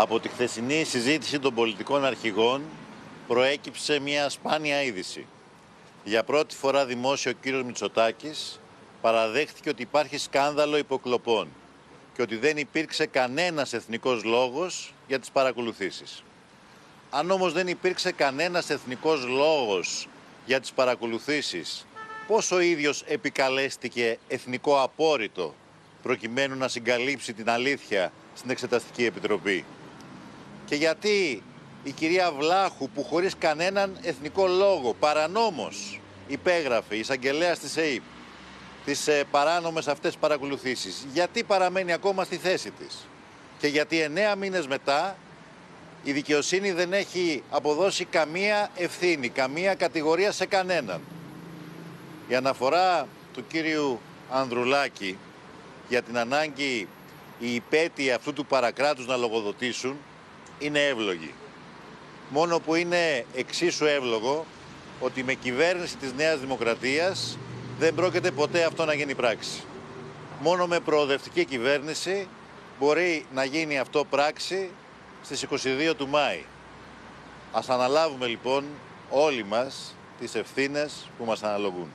Από τη χθεσινή συζήτηση των πολιτικών αρχηγών προέκυψε μια σπάνια είδηση. Για πρώτη φορά δημόσιο ο κύριος Μητσοτάκης παραδέχτηκε ότι υπάρχει σκάνδαλο υποκλοπών και ότι δεν υπήρξε κανένας εθνικός λόγος για τις παρακολουθήσεις. Αν όμως δεν υπήρξε κανένας εθνικός λόγος για τις παρακολουθήσεις, πώς ο ίδιος επικαλέστηκε εθνικό απόρριτο προκειμένου να συγκαλύψει την αλήθεια στην Εξεταστική Επιτροπή; Και γιατί η κυρία Βλάχου που χωρίς κανέναν εθνικό λόγο παρανόμως υπέγραφε η εισαγγελέα της ΕΕΠ τις ε, παράνομες αυτές παρακολουθήσεις. Γιατί παραμένει ακόμα στη θέση της; Και γιατί εννέα μήνες μετά η δικαιοσύνη δεν έχει αποδώσει καμία ευθύνη, καμία κατηγορία σε κανέναν. Η αναφορά του κύριου Ανδρουλάκη για την ανάγκη οι υπέτειοι αυτού του παρακράτους να λογοδοτήσουν είναι εύλογη. Μόνο που είναι εξίσου εύλογο ότι με κυβέρνηση της Νέας Δημοκρατίας δεν πρόκειται ποτέ αυτό να γίνει πράξη. Μόνο με προοδευτική κυβέρνηση μπορεί να γίνει αυτό πράξη στις 22 του Μάη. Ας αναλάβουμε λοιπόν όλοι μας τις ευθύνες που μας αναλογούν.